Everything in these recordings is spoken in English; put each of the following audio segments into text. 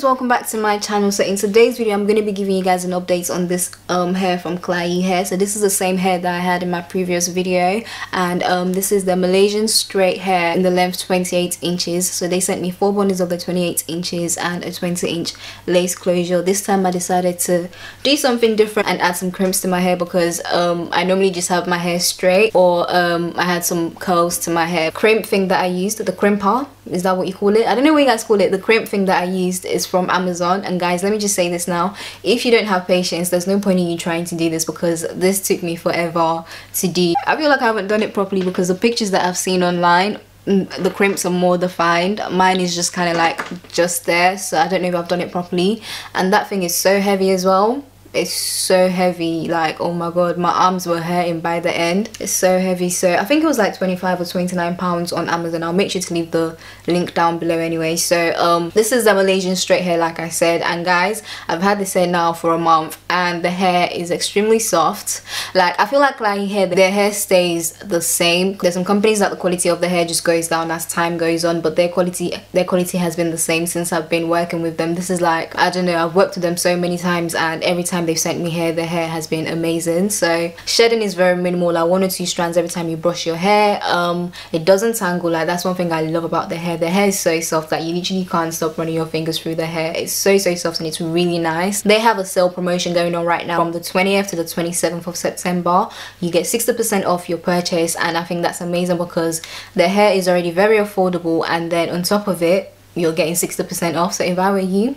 welcome back to my channel. So in today's video i'm going to be giving you guys an update on this um hair from Klaiyi hair. So this is the same hair that i had in my previous video. And um this is the malaysian straight hair in the length 28 inches. So they sent me four bundles of the 28 inches and a 20 inch lace closure. This time i decided to do something different and add some crimps to my hair because um i normally just have my hair straight or um i had some curls to my hair. Crimp thing that i used the crimper is that what you call it? I don't know what you guys call it. The crimp thing that i used is from amazon. And guys let me just say this now. If you don't have patience there's no point in you trying to do this because this took me forever to do. I feel like i haven't done it properly because the pictures that i've seen online mm, the crimps are more defined. Mine is just kind of like just there. So i don't know if i've done it properly. And that thing is so heavy as well it's so heavy like oh my god my arms were hurting by the end. It's so heavy so i think it was like 25 or 29 pounds on amazon. I'll make sure to leave the link down below anyway. So um this is the malaysian straight hair like i said. And guys i've had this hair now for a month and the hair is extremely soft. Like i feel like like hair their hair stays the same. There's some companies that the quality of the hair just goes down as time goes on but their quality their quality has been the same since i've been working with them. This is like i don't know i've worked with them so many times and every time time they've sent me hair the hair has been amazing. So shedding is very minimal. Like one or two strands every time you brush your hair um it doesn't tangle. Like that's one thing i love about the hair. The hair is so soft that you literally can't stop running your fingers through the hair. It's so so soft and it's really nice. They have a sale promotion going on right now from the 20th to the 27th of september. You get 60 percent off your purchase and i think that's amazing because the hair is already very affordable and then on top of it you're getting 60 percent off. So if i were you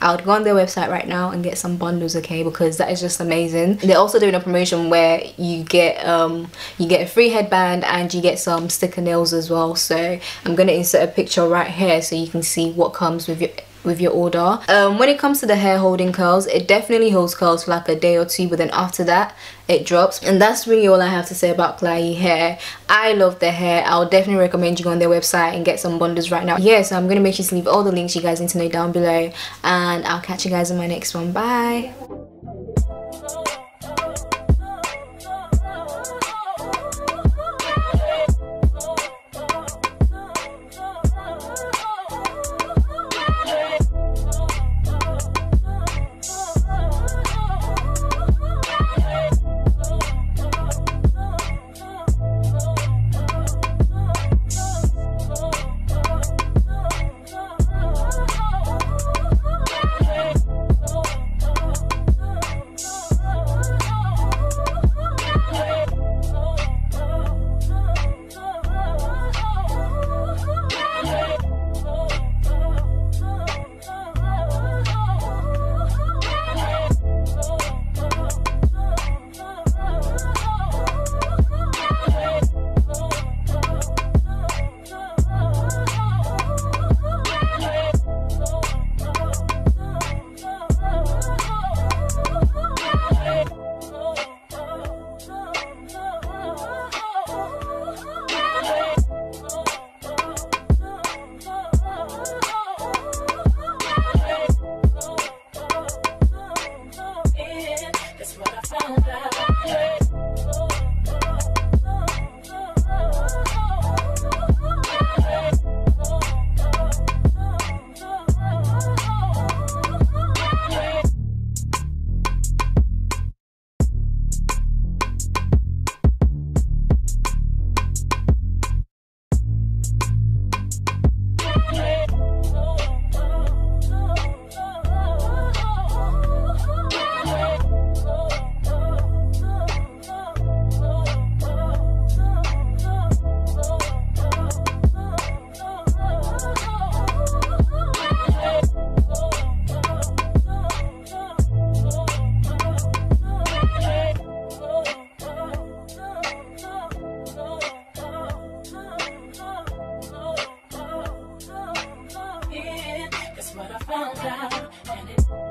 I would go on their website right now and get some bundles okay? Because that is just amazing. They're also doing a promotion where you get um you get a free headband and you get some sticker nails as well. So I'm gonna insert a picture right here so you can see what comes with your with your order. Um, when it comes to the hair holding curls it definitely holds curls for like a day or two but then after that it drops. And that's really all I have to say about Klaiyi hair. I love their hair. I'll definitely recommend you go on their website and get some bundles right now. Yeah so I'm gonna make sure to leave all the links you guys need to know down below and I'll catch you guys in my next one. Bye what I found out.